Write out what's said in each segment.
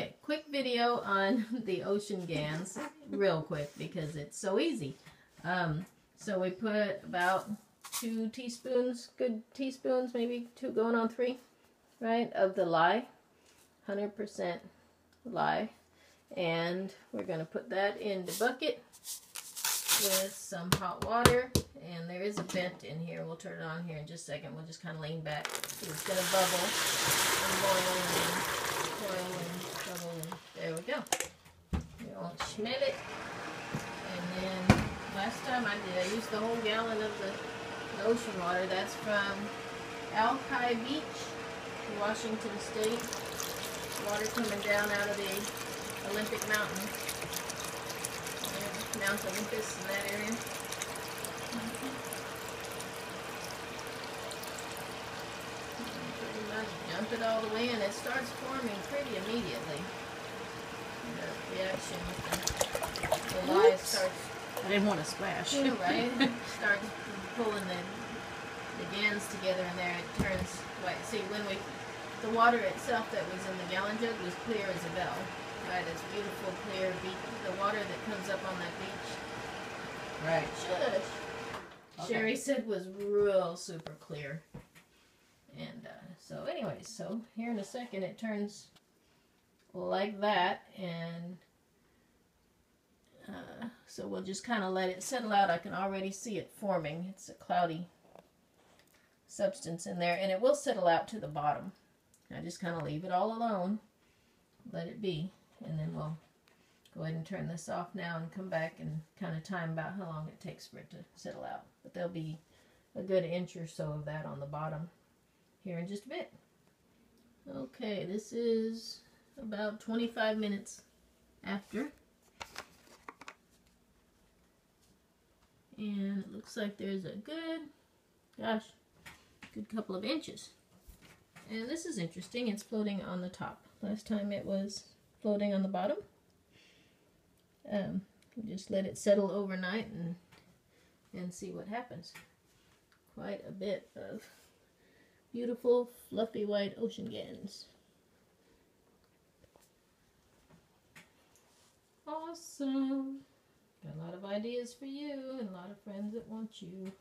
Okay, quick video on the ocean GaNS, real quick because it's so easy. Um, so we put about two teaspoons, good teaspoons, maybe two going on three, right, of the lye, 100% lye. And we're going to put that in the bucket with some hot water. And there is a vent in here. We'll turn it on here in just a second. We'll just kind of lean back. It's going to bubble and and there we go. You don't smell it. And then last time I did, I used the whole gallon of the, the ocean water. That's from Alki Beach, Washington State. Water coming down out of the Olympic Mountain. Mount Olympus in that area. Pretty it all the way in. It starts forming pretty immediately. The reaction with the, the starts I didn't want to splash. right? Starts pulling the the GaNS together in there. It turns white. See, when we the water itself that was in the gallon jug was clear as a bell. Right, it's beautiful, clear beach. The water that comes up on that beach. Right. Shush. Okay. Sherry said was real super clear. So, anyways, so here in a second it turns like that, and uh, so we'll just kind of let it settle out. I can already see it forming. It's a cloudy substance in there, and it will settle out to the bottom. I just kind of leave it all alone, let it be, and then we'll go ahead and turn this off now and come back and kind of time about how long it takes for it to settle out. But there'll be a good inch or so of that on the bottom here in just a bit. Okay, this is about 25 minutes after. And it looks like there's a good, gosh, good couple of inches. And this is interesting. It's floating on the top. Last time it was floating on the bottom. Um, just let it settle overnight and and see what happens. Quite a bit of beautiful, fluffy white ocean GaNS. Awesome. Got a lot of ideas for you and a lot of friends that want you.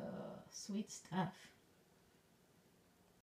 oh, sweet stuff.